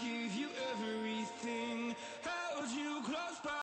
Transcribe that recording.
give you every